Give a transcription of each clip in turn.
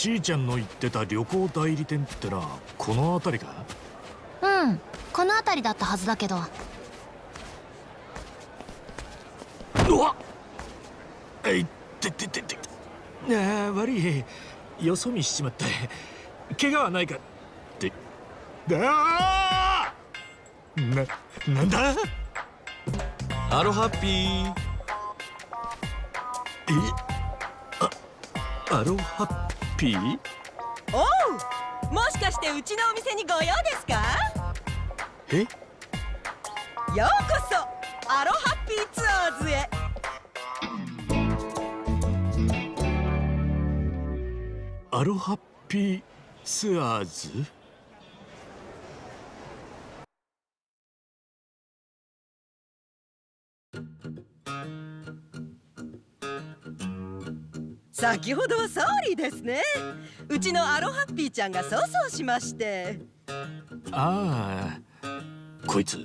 ちーちゃんの言ってた旅行代理店ってのはこの辺りか？うんこの辺りだったはずだけど。うわっ！えいってってってってああ悪い。よそ見しちまった。怪我はないか？って。ああななんだ？アロハッピー。え？あアロハッピー？おうもしかしてうちのお店にご用ですか？え？ようこそアロハッピーツアーズへ。アロハッピーツアーズ？先ほどはソーリーですね。うちのアロハッピーちゃんが粗相しまして。ああこいつ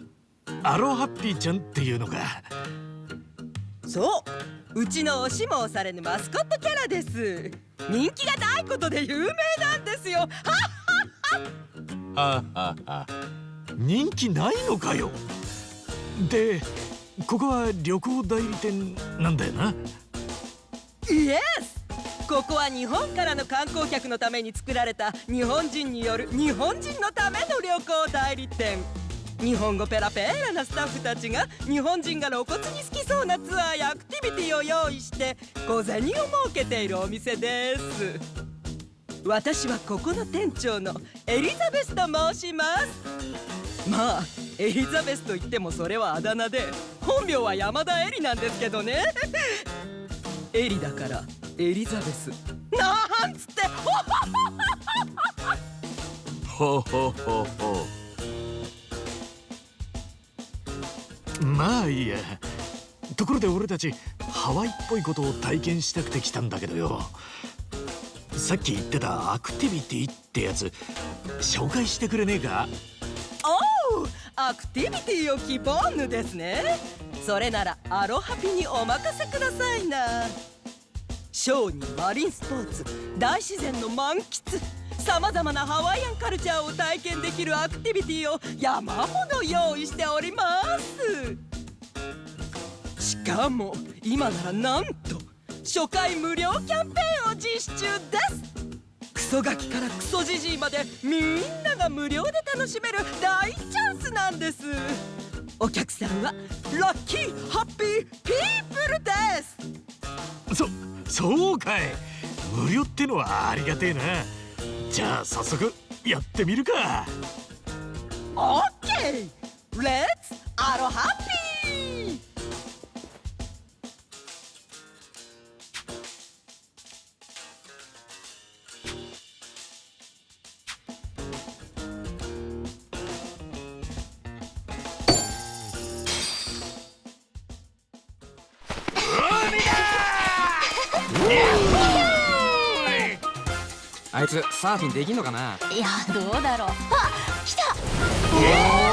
アロハッピーちゃんっていうのか。そううちの押しも押されぬマスコットキャラです。人気がないことで有名なんですよ。はっははは人気ないのかよ。でここは旅行代理店なんだよな。イエスここは日本からの観光客のために作られた日本人による日本人のための旅行代理店。日本語ペラペラなスタッフたちが日本人が露骨に好きそうなツアーやアクティビティを用意して小銭を設けているお店です。私はここの店長のエリザベスと申します。まあエリザベスと言ってもそれはあだ名で本名は山田エリなんですけどね。エリだからエリザベス。なんつって。ほほほほ。まあいいや。ところで俺たちハワイっぽいことを体験したくて来たんだけどよ。さっき言ってたアクティビティってやつ紹介してくれねえか？おうアクティビティを希望ぬですね。それならアロハピにお任せくださいなショーにマリンスポーツ大自然の満喫さまざまなハワイアンカルチャーを体験できるアクティビティを山ほど用意しております。しかも今ならなんと初回無料キャンペーンを実施中です。クソガキからクソジジイまでみんなが無料で楽しめる大チャンスなんです。お客さんはラッキーハッピーピープルです。そそうかい。無料ってのはありがてえな。じゃあ早速やってみるか。オッケーレッツアロハッピー。あいつサーフィンできんのかな？いやどうだろう。あ来た。サー？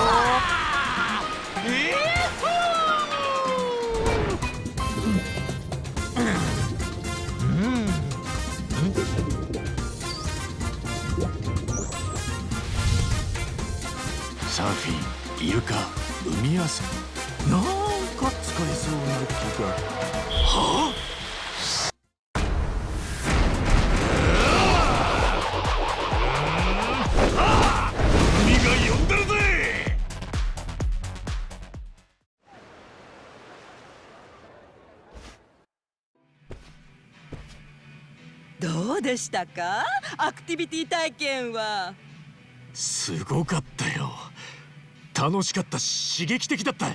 でしたか？アクティビティ体験は。すごかったよ。楽しかったし刺激的だった。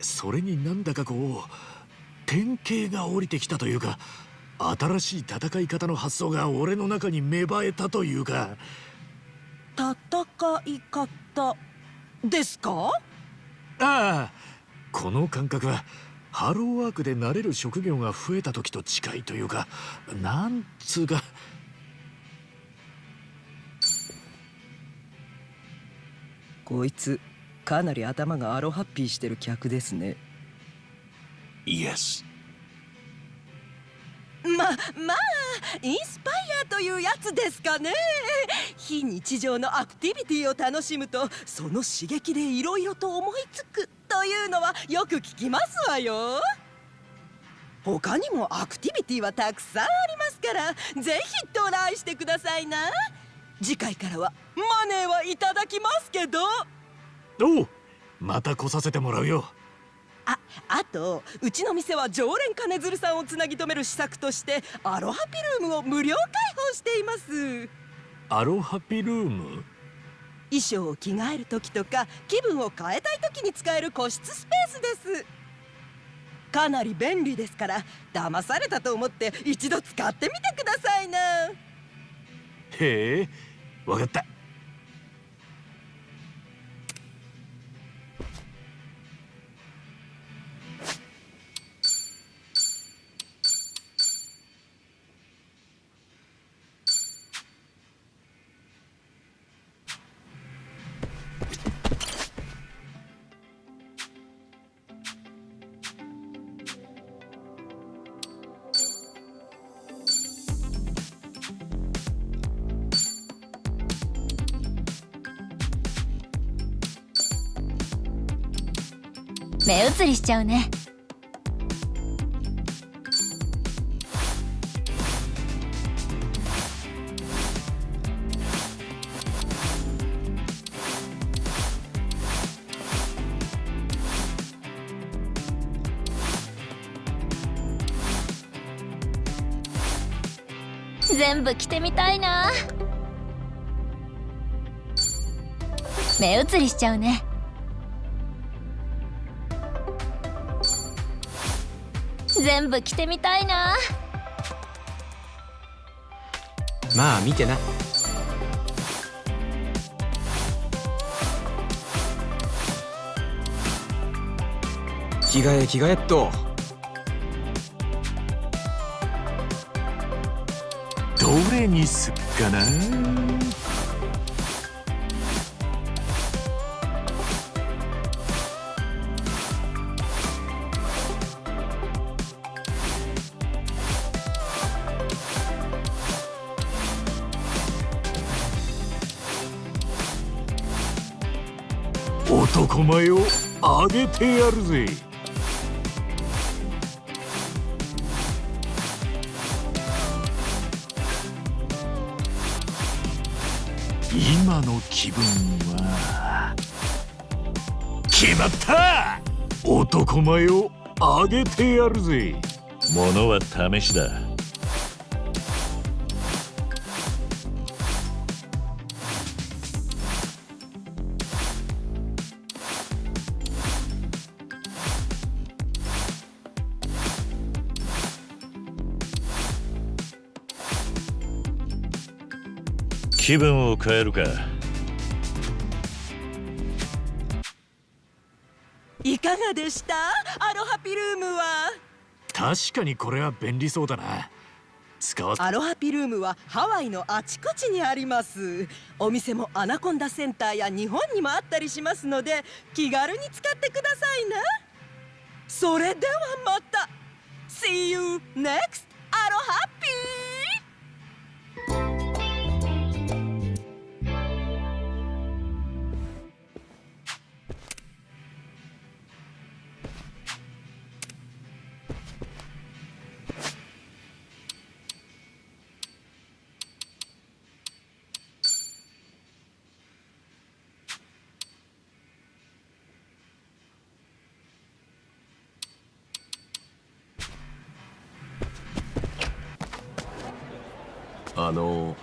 それになんだかこう典型が降りてきたというか新しい戦い方の発想が俺の中に芽生えたというか。戦い方ですか？ああこの感覚はハローワークで慣れる職業が増えた時と近いというかなんつうか。こいつかなり頭がアロハッピーしてる客ですね。イエスままあインスパイアというやつですかね非日常のアクティビティを楽しむとその刺激でいろいろと思いつくというのはよく聞きますわよ。他にもアクティビティはたくさんありますからぜひトライしてくださいな。次回からはマネーはいただきますけど。おうまた来させてもらうよ。ああとうちの店は常連金鶴さんをつなぎ止める施策としてアロハピルームを無料開放していますアロハピルーム？衣装を着替える時とか気分を変えたい時に使える個室スペースです。かなり便利ですから騙されたと思って一度使ってみてくださいな。へえわかった目移りしちゃうね。全部着てみたいな。目移りしちゃうね。全部着てみたいな。まあ見てな。着替え着替えっと。どれにすっかな男前をあげてやるぜ。今の気分は。決まった！男前をあげてやるぜ。物は試しだ。気分を変えるか。いかがでした？アロハピルームは？確かにこれは便利そうだな。使わアロハピルームはハワイのあちこちにあります。お店もアナコンダセンターや日本にもあったりしますので気軽に使ってくださいなそれではまた。See you next あの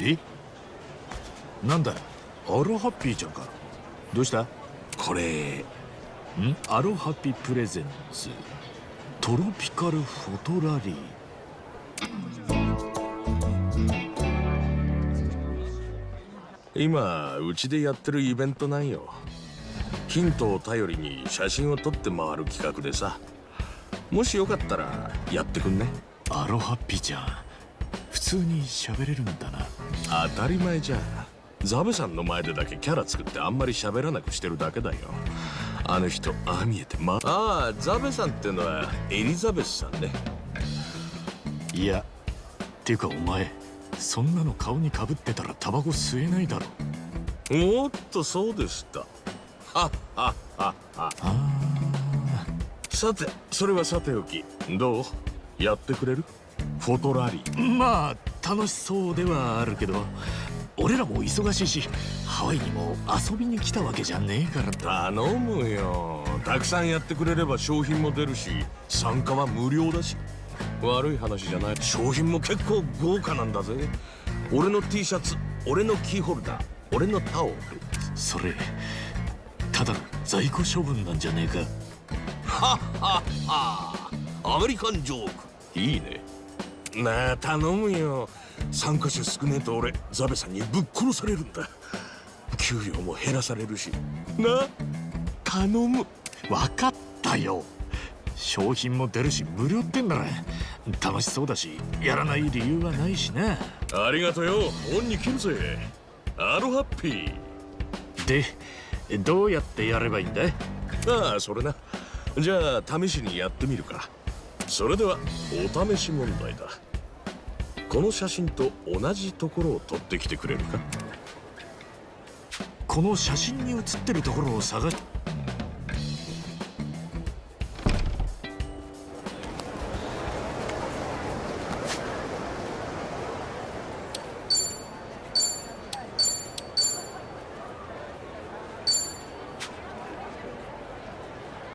え？なんだ？アロハッピーちゃんか？どうした？これん？アロハピプレゼンツ。トロピカルフォトラリー。今うちでやってるイベントなんよ。ヒントを頼りに写真を撮って回る企画でさ。もしよかったらやってくんね。アロハッピーちゃん。普通に喋れるんだな。当たり前じゃん。ザベさんの前でだけキャラ作ってあんまり喋らなくしてるだけだよ。あの人ああ見えてまああザベさんってのはエリザベスさんね。いやっていうかお前そんなの顔にかぶってたらタバコ吸えないだろ。おっとそうでした。はっはっはっは。あさてそれはさておきどう？やってくれる？フォトラリー。ーまあ楽しそうではあるけど俺らも忙しいしハワイにも遊びに来たわけじゃねえから。頼むよ。たくさんやってくれれば商品も出るし参加は無料だし。悪い話じゃない。商品も結構豪華なんだぜ。俺の T シャツ俺のキーホルダー俺のタオル。それただの在庫処分なんじゃねえか。はっはっは。アメリカンジョーク。いいねなあ頼むよ。参加者少ねえと俺ザベさんにぶっ殺されるんだ。給料も減らされるし。な頼む。分かったよ。商品も出るし無料ってんなら楽しそうだしやらない理由はないしな。ありがとよ。恩に切るぜ。アロハッピでどうやってやればいいんだ？ーああそれな。じゃあ試しにやってみるか。それではお試し問題だこの写真と同じところを撮ってきてくれるか？この写真に写ってるところを探し